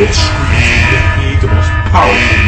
It screams the most powerful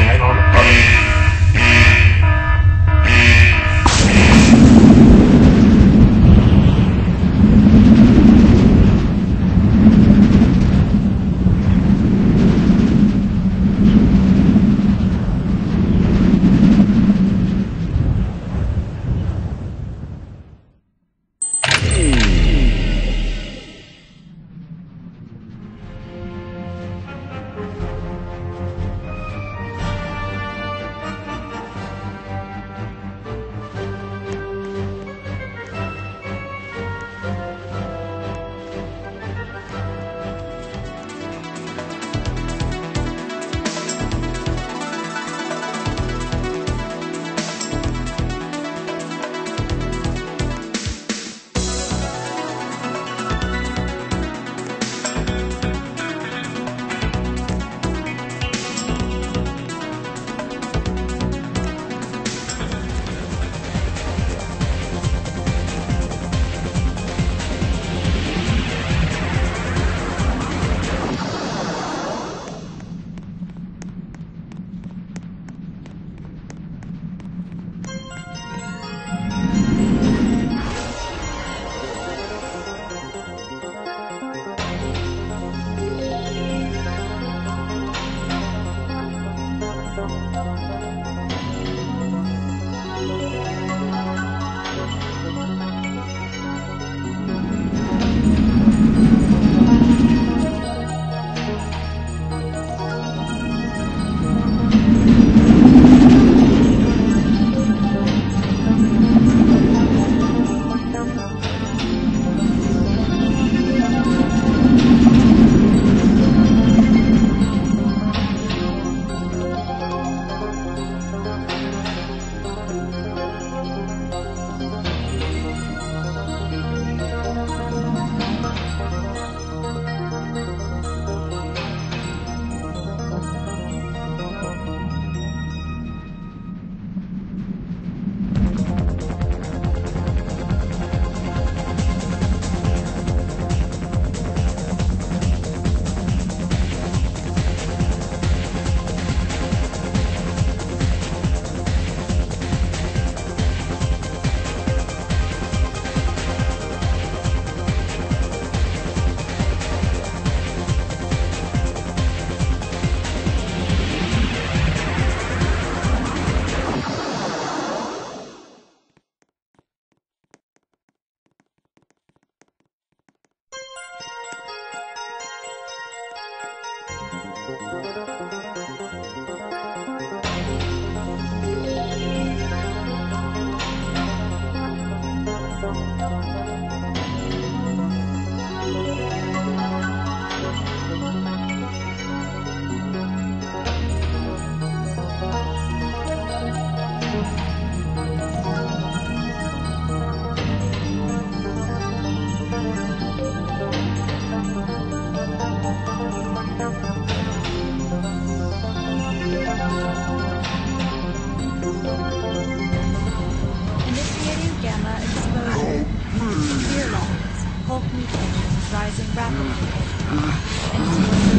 Cold methane was rising rapidly, ah. and